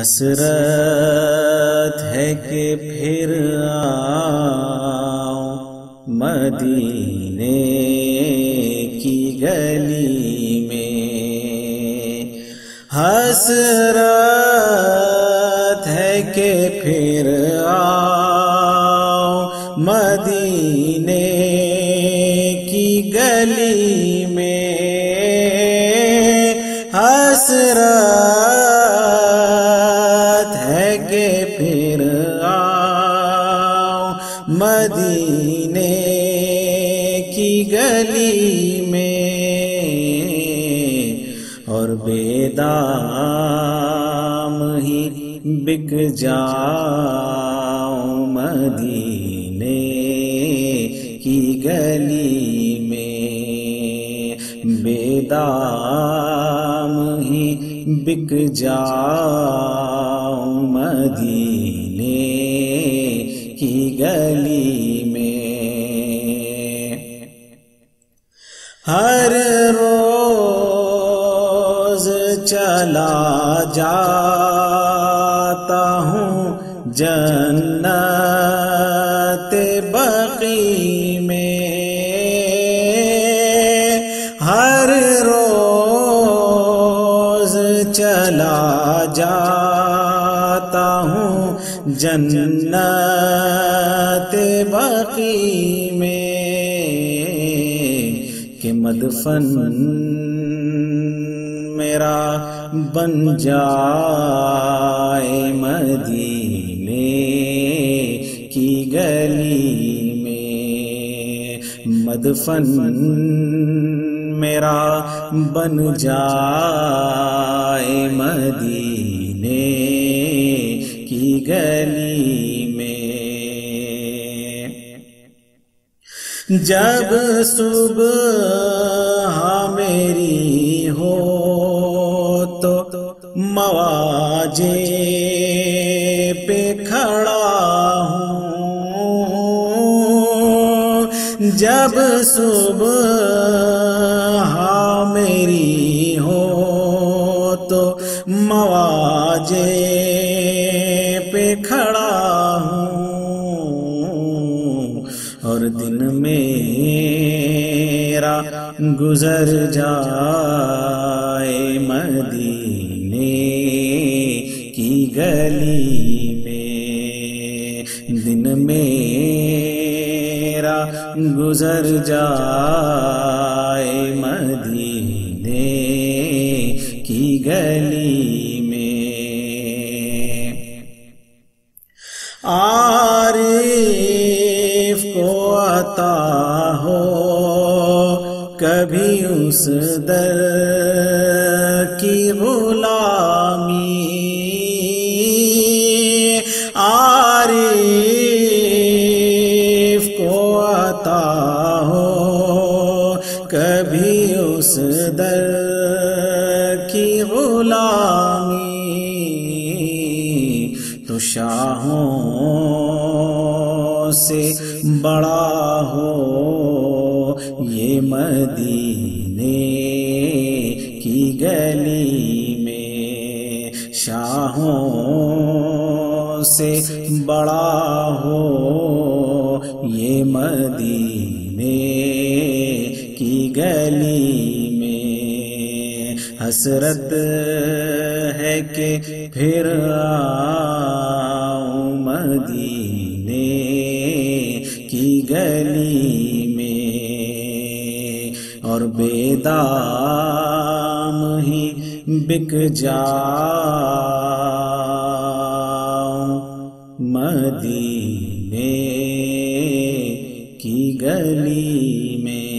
حسرت ہے کہ پھر آؤ مدینے کی گلی میں۔ حسرت ہے کہ پھر آؤ مدینے کی گلی میں۔ حسرت پھر آؤ مدینے کی گلی میں اور بیدام ہی بک جاؤ۔ مدینے کی گلی میں بیدام ہی بک جاؤ۔ مدینے کی گلی میں۔ ہر روز چلا جاتا ہوں جنت جنت بقی میں کہ مدفن میرا بن جائے مدینے کی گلی مدفن میرا بن جائے مدینے گلی میں۔ جب صبح میری ہو تو مواجے پہ کھڑا ہوں۔ جب صبح میری ہو تو مواجے کھڑا ہوں اور دن میرا گزر جائے مدینے کی گلی میں۔ دن میرا گزر جائے مدینے کی گلی عارف کو عطا ہو، کبھی اس در کی غلامی۔ عارف کو عطا ہو، کبھی اس در کی غلامی۔ تو شاہوں سے بڑا ہو یہ مدینے کی گلی میں شاہوں سے بڑا ہو یہ مدینے کی گلی میں حسرت ہے کہ پھر آؤ اور بیدام ہی بک جا مدینے کی گلی میں